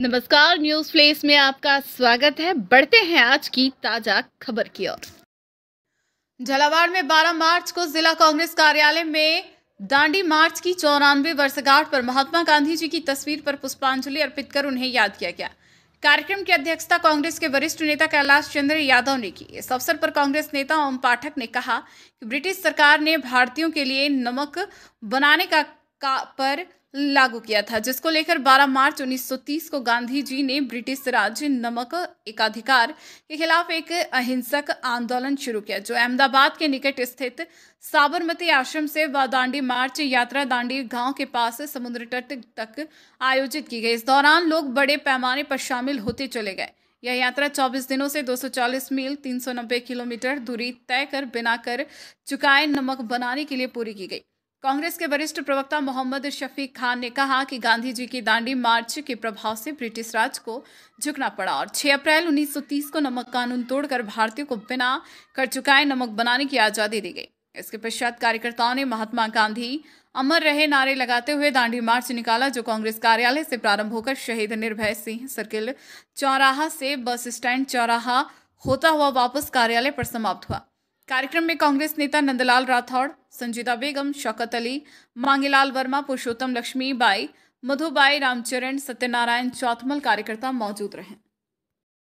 नमस्कार news flesh में आपका स्वागत है। बढ़ते हैं आज की ताज़ा खबर की ओर। झालावाड़ में 12 मार्च को जिला कांग्रेस कार्यालय में दांडी मार्च की चौरानवे वर्षगांठ पर महात्मा गांधी जी की तस्वीर पर पुष्पांजलि अर्पित कर उन्हें याद किया गया। कार्यक्रम की अध्यक्षता कांग्रेस के वरिष्ठ नेता कैलाश चंद्र यादव ने की। इस अवसर पर कांग्रेस नेता ओम पाठक ने कहा कि ब्रिटिश सरकार ने भारतीयों के लिए नमक बनाने का, का पर लागू किया था, जिसको लेकर 12 मार्च 1930 को गांधी जी ने ब्रिटिश राज्य नमक एकाधिकार के खिलाफ एक अहिंसक आंदोलन शुरू किया, जो अहमदाबाद के निकट स्थित साबरमती आश्रम से व दांडी मार्च यात्रा दांडी गाँव के पास समुद्र तट तक आयोजित की गई। इस दौरान लोग बड़े पैमाने पर शामिल होते चले गए। यह यात्रा 24 दिनों से 240 मील 390 किलोमीटर दूरी तय कर, बिना कर चुकाए नमक बनाने के लिए पूरी की गई। कांग्रेस के वरिष्ठ प्रवक्ता मोहम्मद शफीक खान ने कहा कि गांधी जी की दांडी मार्च के प्रभाव से ब्रिटिश राज को झुकना पड़ा और 6 अप्रैल 1930 को नमक कानून तोड़कर भारतीयों को बिना कर चुकाए नमक बनाने की आज़ादी दी गई। इसके पश्चात कार्यकर्ताओं ने महात्मा गांधी, अमर रहे नारे लगाते हुए दांडी मार्च निकाला, जो कांग्रेस कार्यालय से प्रारंभ होकर शहीद निर्भय सिंह सर्किल चौराहा से बस स्टैंड चौराहा होता हुआ वापस कार्यालय पर समाप्त हुआ। कार्यक्रम में कांग्रेस नेता नंदलाल राठौड़ संजीता बेगम, शौकत अली, मांगीलाल वर्मा, पुरुषोत्तम लक्ष्मी बाई मधुबाई रामचरण, सत्यनारायण चौथमल कार्यकर्ता मौजूद रहे।